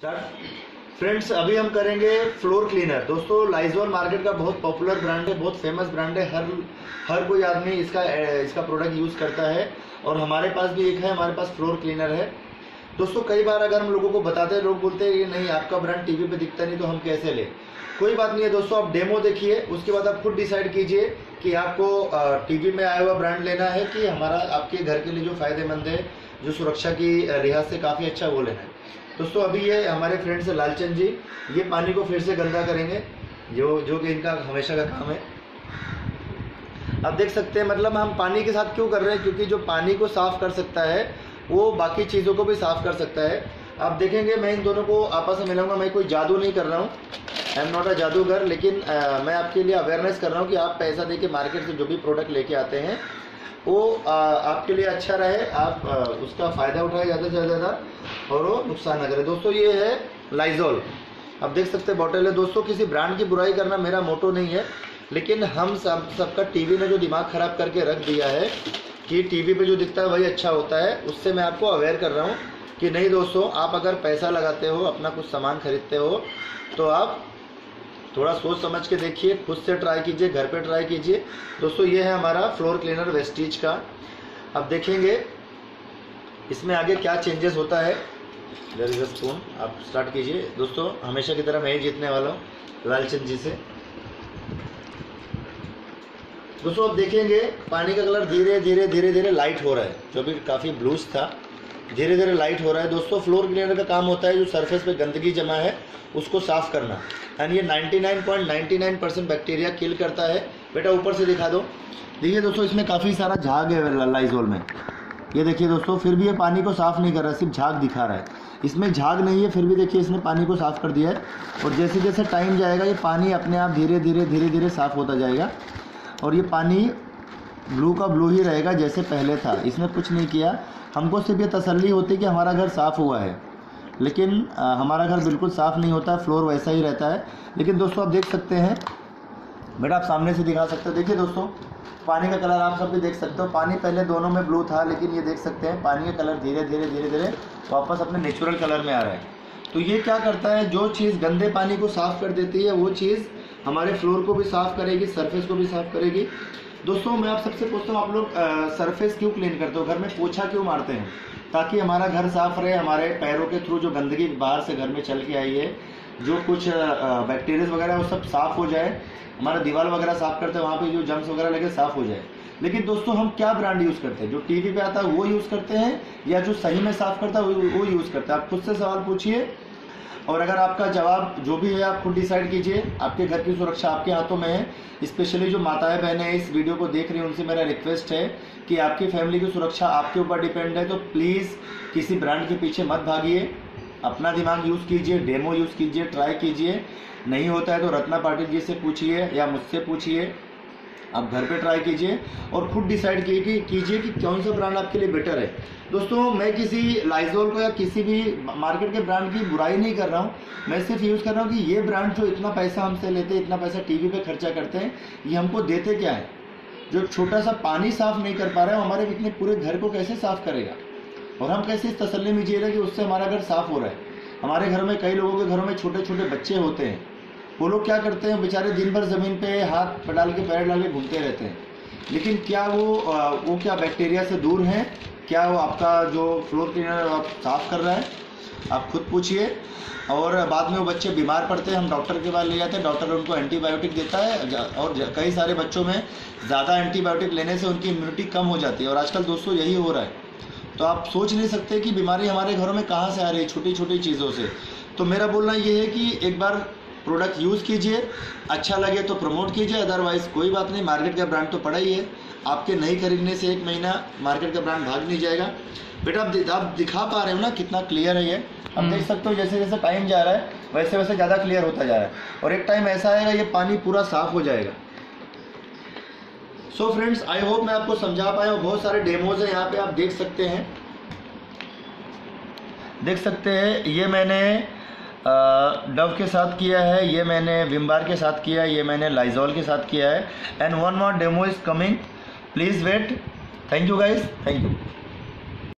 Friends अभी हम करेंगे फ्लोर क्लीनर दोस्तों लाइजोल मार्केट का बहुत पॉपुलर ब्रांड है, बहुत फ़ेमस ब्रांड है। हर हर कोई आदमी इसका इसका प्रोडक्ट यूज़ करता है और हमारे पास भी एक है, हमारे पास फ्लोर क्लीनर है। दोस्तों, कई बार अगर हम लोगों को बताते हैं, लोग बोलते हैं, ये नहीं, आपका ब्रांड टीवी पे दिखता नहीं तो हम कैसे लें? कोई बात नहीं है, दोस्तों, आप डेमो देखिए, उसके बाद आप खुद डिसाइड कीजिए कि आपको टीवी में आया हुआ ब्रांड लेना है कि हमारा, आपके घर के लिए जो फ़ायदेमंद है, जो सुरक्षा की लिहाज से काफ़ी अच्छा वो लेना है। दोस्तों अभी ये हमारे फ्रेंड्स लालचंद जी ये पानी को फिर से गंदा करेंगे जो जो कि इनका हमेशा का काम है। आप देख सकते हैं मतलब हम पानी के साथ क्यों कर रहे हैं क्योंकि जो पानी को साफ़ कर सकता है वो बाकी चीज़ों को भी साफ़ कर सकता है। आप देखेंगे मैं इन दोनों को आपस में मिलाऊँगा मैं कोई जादू नहीं कर रहा हूँ। आई एम नॉट अ जादूगर लेकिन आ, मैं आपके लिए अवेयरनेस कर रहा हूँ कि आप पैसा दे के मार्केट से जो भी प्रोडक्ट लेके आते हैं वो आ, आपके लिए अच्छा रहे आप आ, उसका फ़ायदा उठाए ज़्यादा से ज़्यादा और वो नुकसान ना करे। दोस्तों ये है लाइजोल आप देख सकते हैं बॉटल है। दोस्तों किसी ब्रांड की बुराई करना मेरा मोटो नहीं है लेकिन हम सब सबका टीवी ने जो दिमाग ख़राब करके रख दिया है कि टीवी पे जो दिखता है वही अच्छा होता है उससे मैं आपको अवेयर कर रहा हूँ कि नहीं दोस्तों आप अगर पैसा लगाते हो अपना कुछ सामान खरीदते हो तो आप थोड़ा सोच समझ के देखिए, खुद से ट्राई कीजिए, घर पे ट्राई कीजिए। दोस्तों, ये है हमारा फ्लोर क्लीनर वेस्टीज का। अब देखेंगे, इसमें आगे क्या चेंजेस होता है। इज़ स्पून आप स्टार्ट कीजिए। दोस्तों, हमेशा की तरह मैं ही जीतने वाला हूँ, लालचंद जी से। दोस्तों, अब देखेंगे, पानी का कलर धीरे धीरे धीरे धीरे लाइट हो रहा है, जो भी काफ़ी ब्लूज था। धीरे धीरे लाइट हो रहा है। दोस्तों फ्लोर क्लीनर का काम होता है जो सरफेस पे गंदगी जमा है, उसको साफ़ करना। एंड ये 99.99 परसेंट बैक्टीरिया किल करता है। बेटा, ऊपर से दिखा दो। देखिए दोस्तों, इसमें काफ़ी सारा झाग है लाइजोल में। ये देखिए दोस्तों, फिर भी ये पानी को साफ़ नहीं कर रहा, सिर्फ़ झाग दिखा रहा है। इसमें झाग नहीं है, फिर भी देखिए इसने पानी को साफ़ कर दिया है। और जैसे जैसे टाइम जाएगा, ये पानी अपने आप धीरे धीरे धीरे धीरे साफ़ होता जाएगा। और ये पानी ब्लू का ब्लू ही रहेगा जैसे पहले था। इसने कुछ नहीं किया। हमको सिर्फ़ ये तसल्ली होती कि हमारा घर साफ़ हुआ है। लेकिन आ, हमारा घर बिल्कुल साफ़ नहीं होता फ्लोर वैसा ही रहता है। लेकिन दोस्तों आप देख सकते हैं। बेटा आप सामने से दिखा सकते हो। देखिए दोस्तों पानी का कलर आप सब भी देख सकते हो। पानी पहले दोनों में ब्लू था लेकिन ये देख सकते हैं पानी का कलर धीरे धीरे धीरे धीरे वापस अपने नेचुरल कलर में आ रहा है। तो ये क्या करता है? जो चीज़ गंदे पानी को साफ़ कर देती है वो चीज़ हमारे फ्लोर को भी साफ़ करेगी सरफेस को भी साफ़ करेगी। दोस्तों, मैं आप सबसे पूछता हूँ, आप लोग सरफेस क्यों क्लीन करते हो? घर में पोछा क्यों मारते हैं? ताकि हमारा घर साफ़ रहे, हमारे पैरों के थ्रू जो गंदगी बाहर से घर में चल के आई है, जो कुछ बैक्टीरिया वगैरह, वो सब साफ़ हो जाए, हमारा दीवार वगैरह साफ़ करते हैं, वहाँ पे जो जम्स वगैरह लगे, साफ़ हो जाए। लेकिन दोस्तों, हम क्या ब्रांड यूज़ करते हैं? जो टीवी पे आता है, वो यूज़ करते हैं, या जो सही में साफ़ करता है, वो यूज़ करते हैं? आप खुद से सवाल पूछिए। और अगर आपका जवाब जो भी है, आप खुद डिसाइड कीजिए। आपके घर की सुरक्षा आपके हाथों में है। स्पेशली जो माताएँ बहनें इस वीडियो को देख रही हैं, उनसे मेरा रिक्वेस्ट है कि आपकी फैमिली की सुरक्षा आपके ऊपर डिपेंड है तो प्लीज़ किसी ब्रांड के पीछे मत भागिए। अपना दिमाग यूज़ कीजिए, डेमो यूज़ कीजिए, ट्राई कीजिए। नहीं होता है तो रत्ना पाटिल जी से पूछिए या मुझसे पूछिए। आप घर पे ट्राई कीजिए और खुद डिसाइड कीजिए कीजिए कि कौन सा ब्रांड आपके लिए बेटर है। दोस्तों, मैं किसी लाइजोल को या किसी भी मार्केट के ब्रांड की बुराई नहीं कर रहा हूँ। मैं सिर्फ़ यूज़ कर रहा हूँ कि ये ब्रांड जो इतना पैसा हमसे लेते हैं, इतना पैसा टीवी पे खर्चा करते हैं, ये हमको देते क्या है? जो छोटा सा पानी साफ़ नहीं कर पा रहे हैं, हमारे इतने पूरे घर को कैसे साफ़ करेगा? और हम कैसे इस तसल्ली में जिएगा कि उससे हमारा घर साफ़ हो रहा है? हमारे घर में कई लोगों के घरों में छोटे छोटे बच्चे होते हैं। वो लोग क्या करते हैं, बेचारे दिन भर ज़मीन पे हाथ डाल के, पैर डाल के घूमते रहते हैं। लेकिन क्या वो वो क्या बैक्टीरिया से दूर हैं? क्या वो आपका जो फ्लोर क्लीनर आप साफ़ कर रहा है? आप खुद पूछिए। और बाद में वो बच्चे बीमार पड़ते हैं, हम डॉक्टर के पास ले जाते हैं। डॉक्टर उनको एंटीबायोटिक देता है और कई सारे बच्चों में ज़्यादा एंटीबायोटिक लेने से उनकी इम्यूनिटी कम हो जाती है। और आजकल दोस्तों यही हो रहा है। तो आप सोच नहीं सकते कि बीमारी हमारे घरों में कहाँ से आ रही है छोटी छोटी चीज़ों से। तो मेरा बोलना ये है कि एक बार प्रोडक्ट यूज़ कीजिए। अच्छा लगे तो प्रमोट कीजिए अदरवाइज़ कोई बात नहीं मार्केट का ब्रांड तो पड़ा ही है। आपके नहीं खरीदने से एक महीना मार्केट का ब्रांड भाग नहीं जाएगा। बेटा आप आप दिखा पा रहे हो ना कितना क्लियर है ये। आप हम्म। देख सकते हो जैसे जैसे टाइम जा रहा है वैसे वैसे ज़्यादा क्लियर होता जा रहा है। और एक टाइम ऐसा आएगा ये पानी पूरा साफ़ हो जाएगा। सो फ्रेंड्स आई होप मैं आपको समझा पाया हूँ। बहुत सारे डेमोज हैं यहाँ पे आप देख सकते हैं। देख सकते हैं ये मैंने डव के साथ किया है, ये मैंने विम्बार के साथ किया है, ये मैंने लाइजॉल के साथ किया है। And one more demo is coming please wait thank you guys thank you